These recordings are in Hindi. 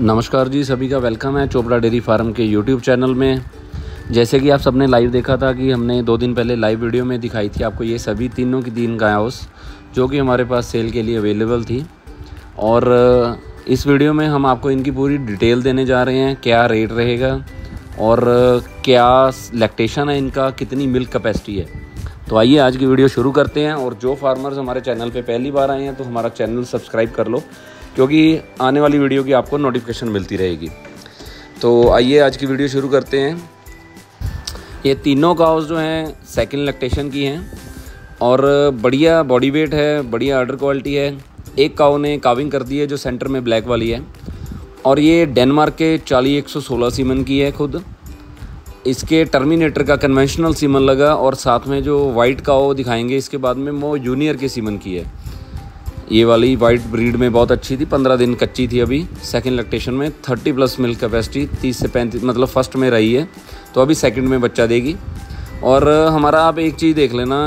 नमस्कार जी, सभी का वेलकम है चोपड़ा डेयरी फार्म के यूट्यूब चैनल में। जैसे कि आप सबने लाइव देखा था कि हमने दो दिन पहले लाइव वीडियो में दिखाई थी आपको ये सभी तीनों की तीन गायोस जो कि हमारे पास सेल के लिए अवेलेबल थी। और, इस वीडियो में हम आपको इनकी पूरी डिटेल देने जा रहे हैं, क्या रेट रहेगा और, क्या लैक्टेशन है इनका, कितनी मिल्क कैपेसिटी है। तो आइए आज की वीडियो शुरू करते हैं और जो फार्मर्स हमारे चैनल पे पहली बार आए हैं तो हमारा चैनल सब्सक्राइब कर लो। क्योंकि आने वाली वीडियो की आपको नोटिफिकेशन मिलती रहेगी। तो आइए आज की वीडियो शुरू करते हैं। ये तीनों काउस जो हैं सेकेंड लैक्टेशन की हैं और बढ़िया बॉडी वेट है, बढ़िया आर्डर क्वालिटी है। एक काउ ने काविंग कर दी है जो सेंटर में ब्लैक वाली है और ये डेनमार्क के चालीस एक सौ सोलह सीमन की है खुद। इसके टर्मिनेटर का कन्वेंशनल सीमन लगा और साथ में जो वाइट काओ दिखाएँगे, इसके बाद में वो जूनियर के सीमन की है। ये वाली वाइट ब्रीड में बहुत अच्छी थी पंद्रह दिन कच्ची थी अभी। सेकंड लैक्टेशन में थर्टी प्लस मिल्क कैपेसिटी तीस से पैंतीस मतलब फ़र्स्ट में रही है तो अभी सेकंड में बच्चा देगी। और हमारा आप एक चीज़ देख लेना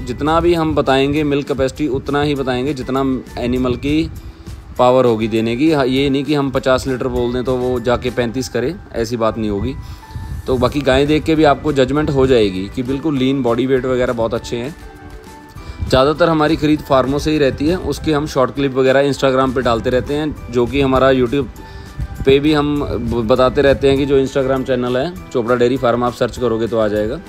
जितना भी हम बताएँगे मिल्क कैपेसिटी उतना ही बताएँगे जितना एनिमल की पावर होगी देने की। हाँ, ये नहीं कि हम पचास लीटर बोल दें तो वो जाके पैंतीस करे ऐसी बात नहीं होगी। तो बाकी गायें देख के भी आपको जजमेंट हो जाएगी कि बिल्कुल लीन बॉडी वेट वगैरह बहुत अच्छे हैं। ज़्यादातर हमारी ख़रीद फार्मों से ही रहती है। उसके हम शॉर्ट क्लिप वगैरह इंस्टाग्राम पे डालते रहते हैं, जो कि हमारा यूट्यूब पे भी हम बताते रहते हैं कि जो इंस्टाग्राम चैनल है चोपड़ा डेयरी फार्म आप सर्च करोगे तो आ जाएगा।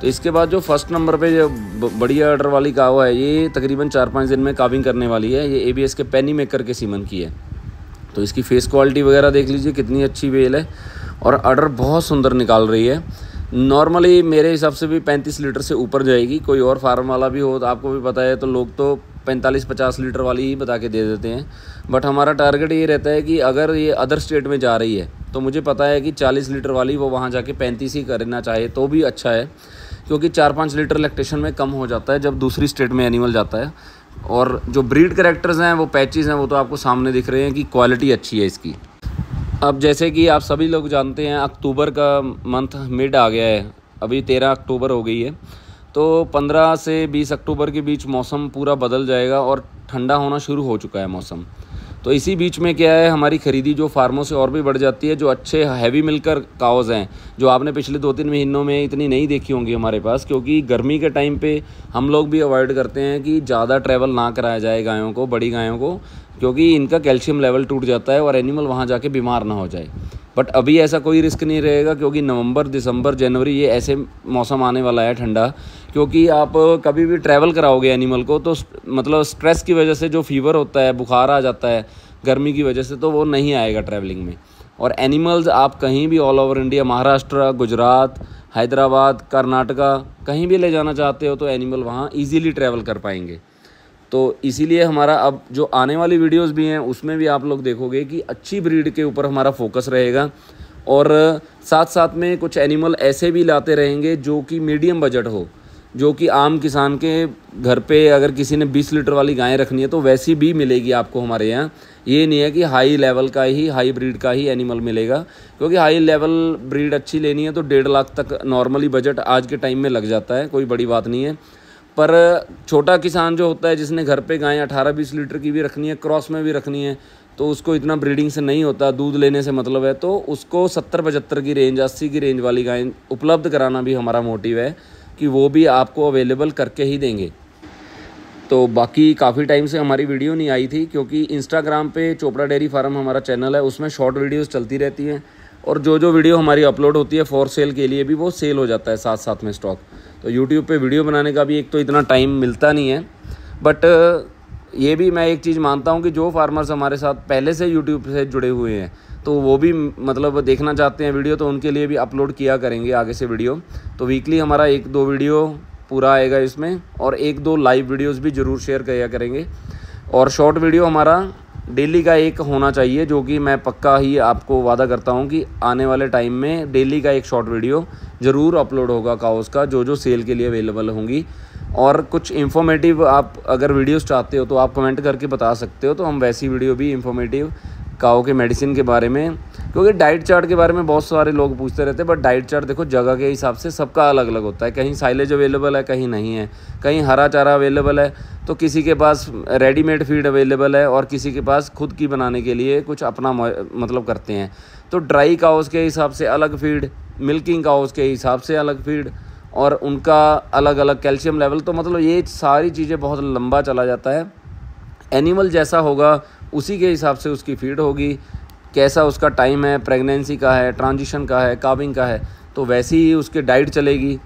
तो इसके बाद जो फ़र्स्ट नंबर पे जो बढ़िया ऑर्डर वाली काव है, ये तकरीबन चार पाँच दिन में काविंग करने वाली है। ये एबीएस के पेनी मेकर के सीमन की है। तो इसकी फेस क्वालिटी वगैरह देख लीजिए, कितनी अच्छी वेल है। और ऑर्डर बहुत सुंदर निकाल रही है। नॉर्मली मेरे हिसाब से भी पैंतीस लीटर से ऊपर जाएगी। कोई और फार्म वाला भी हो तो आपको भी पता है तो लोग तो पैंतालीस, पचास लीटर वाली ही बता के दे देते हैं। बट हमारा टारगेट ये रहता है कि अगर ये अदर स्टेट में जा रही है तो मुझे पता है कि चालीस लीटर वाली वो वहाँ जाके पैंतीस ही करना चाहे तो भी अच्छा है। क्योंकि चार पाँच लीटर इलेक्ट्रेशन में कम हो जाता है, जब दूसरी स्टेट में एनिमल जाता है। और जो ब्रीड करेक्टर्स हैं, वो पैचेज़ हैं, वो तो आपको सामने दिख रहे हैं कि क्वालिटी अच्छी है इसकी। अब जैसे कि आप सभी लोग जानते हैं, अक्टूबर का मंथ मिड आ गया है। अभी तेरह अक्टूबर हो गई है। तो पंद्रह से बीस अक्टूबर के बीच मौसम पूरा बदल जाएगा और ठंडा होना शुरू हो चुका है मौसम। तो इसी बीच में क्या है, हमारी ख़रीदी जो फार्मों से और भी बढ़ जाती है, जो अच्छे हैवी मिलकर काउज़ हैं, जो आपने पिछले दो तीन महीनों में इतनी नहीं देखी होंगी हमारे पास, क्योंकि गर्मी के टाइम पे हम लोग भी अवॉइड करते हैं कि ज़्यादा ट्रैवल ना कराया जाए गायों को, बड़ी गायों को, क्योंकि इनका कैल्शियम लेवल टूट जाता है और एनिमल वहाँ जाके बीमार ना हो जाए। बट अभी ऐसा कोई रिस्क नहीं रहेगा क्योंकि नवंबर, दिसंबर, जनवरी ये ऐसे मौसम आने वाला है ठंडा। क्योंकि आप कभी भी ट्रैवल कराओगे एनिमल को तो मतलब स्ट्रेस की वजह से जो फीवर होता है, बुखार आ जाता है, गर्मी की वजह से तो वो नहीं आएगा ट्रैवलिंग में। और एनिमल्स आप कहीं भी all over India Maharashtra, Gujarat, Hyderabad, Karnataka, कहीं भी ले जाना चाहते हो तो एनिमल वहाँ ईजीली ट्रैवल कर पाएँगे। तो इसीलिए हमारा अब जो आने वाली वीडियोस भी हैं, उसमें भी आप लोग देखोगे कि अच्छी ब्रीड के ऊपर हमारा फोकस रहेगा। और साथ साथ में कुछ एनिमल ऐसे भी लाते रहेंगे जो कि मीडियम बजट हो, जो कि आम किसान के घर पे अगर किसी ने 20 लीटर वाली गायें रखनी है तो वैसी भी मिलेगी आपको हमारे यहाँ। ये नहीं है कि हाई लेवल का ही, हाई ब्रीड का ही एनिमल मिलेगा, क्योंकि हाई लेवल ब्रीड अच्छी लेनी है तो डेढ़ लाख तक नॉर्मली बजट आज के टाइम में लग जाता है, कोई बड़ी बात नहीं है। पर छोटा किसान जो होता है, जिसने घर पे गायें अठारह बीस लीटर की भी रखनी है, क्रॉस में भी रखनी है तो उसको इतना ब्रीडिंग से नहीं होता, दूध लेने से मतलब है तो उसको सत्तर पचहत्तर की रेंज अस्सी की रेंज वाली गायें उपलब्ध कराना भी हमारा मोटिव है कि वो भी आपको अवेलेबल करके ही देंगे। तो बाकी काफ़ी टाइम से हमारी वीडियो नहीं आई थी, क्योंकि इंस्टाग्राम पे चोपड़ा डेयरी फार्म हमारा चैनल है, उसमें शॉर्ट वीडियोस चलती रहती हैं, और जो जो वीडियो हमारी अपलोड होती है फॉर सेल के लिए भी, वो सेल हो जाता है साथ साथ में स्टॉक तो यूट्यूब पे वीडियो बनाने का भी एक तो इतना टाइम मिलता नहीं है। बट ये भी मैं एक चीज़ मानता हूँ कि जो फार्मर्स हमारे साथ पहले से यूट्यूब से जुड़े हुए हैं तो वो भी मतलब देखना चाहते हैं वीडियो तो उनके लिए भी अपलोड किया करेंगे आगे से वीडियो। तो वीकली हमारा एक दो वीडियो पूरा आएगा इसमें, और एक दो लाइव वीडियोस भी ज़रूर शेयर किया करेंगे। और शॉर्ट वीडियो हमारा डेली का एक होना चाहिए, जो कि मैं पक्का ही आपको वादा करता हूँ कि आने वाले टाइम में डेली का एक शॉर्ट वीडियो ज़रूर अपलोड होगा काउस का, जो जो सेल के लिए अवेलेबल होंगी। और कुछ इन्फॉर्मेटिव आप अगर वीडियोस चाहते हो तो आप कमेंट करके बता सकते हो तो हम वैसी वीडियो भी इन्फॉर्मेटिव काओ के मेडिसिन के बारे में, क्योंकि डाइट चार्ट के बारे में बहुत सारे लोग पूछते रहते हैं बट डाइट चार्ट देखो जगह के हिसाब से सबका अलग अलग होता है। कहीं साइलेज अवेलेबल है, कहीं नहीं है। कहीं हरा चारा अवेलेबल है तो किसी के पास रेडीमेड फ़ीड अवेलेबल है और किसी के पास खुद की बनाने के लिए कुछ अपना मतलब करते हैं। तो ड्राई काउस के हिसाब से अलग फ़ीड मिल्किंग काउस के हिसाब से अलग फ़ीड और उनका अलग अलग कैल्शियम लेवल तो मतलब ये सारी चीज़ें बहुत लंबा चला जाता है। एनिमल जैसा होगा, उसी के हिसाब से उसकी फ़ीड होगी। कैसा उसका टाइम है, प्रेगनेंसी का है, ट्रांजिशन का है, काबिंग का है तो वैसी ही उसकी डाइट चलेगी।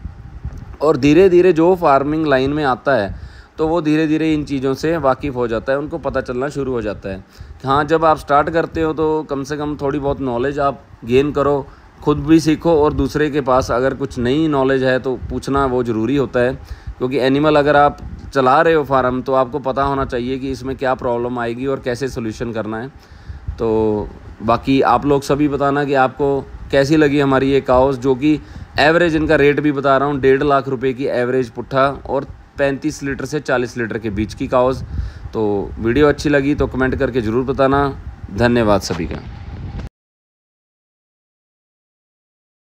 और धीरे धीरे जो फ़ार्मिंग लाइन में आता है तो वो धीरे धीरे इन चीज़ों से वाकिफ़ हो जाता है, उनको पता चलना शुरू हो जाता है। हाँ जब आप स्टार्ट करते हो तो कम से कम थोड़ी बहुत नॉलेज आप गेन करो, खुद भी सीखो, और दूसरे के पास अगर कुछ नई नॉलेज है तो पूछना वो ज़रूरी होता है। क्योंकि एनिमल अगर आप चला रहे हो फार्म तो आपको पता होना चाहिए कि इसमें क्या प्रॉब्लम आएगी और कैसे सोल्यूशन करना है। तो बाकी आप लोग सभी बताना कि आपको कैसी लगी हमारी ये काउस जो कि एवरेज इनका रेट भी बता रहा हूँ, डेढ़ लाख रुपए की एवरेज पुट्ठा और पैंतीस लीटर से चालीस लीटर के बीच की काउस तो वीडियो अच्छी लगी तो कमेंट करके ज़रूर बताना। धन्यवाद सभी का।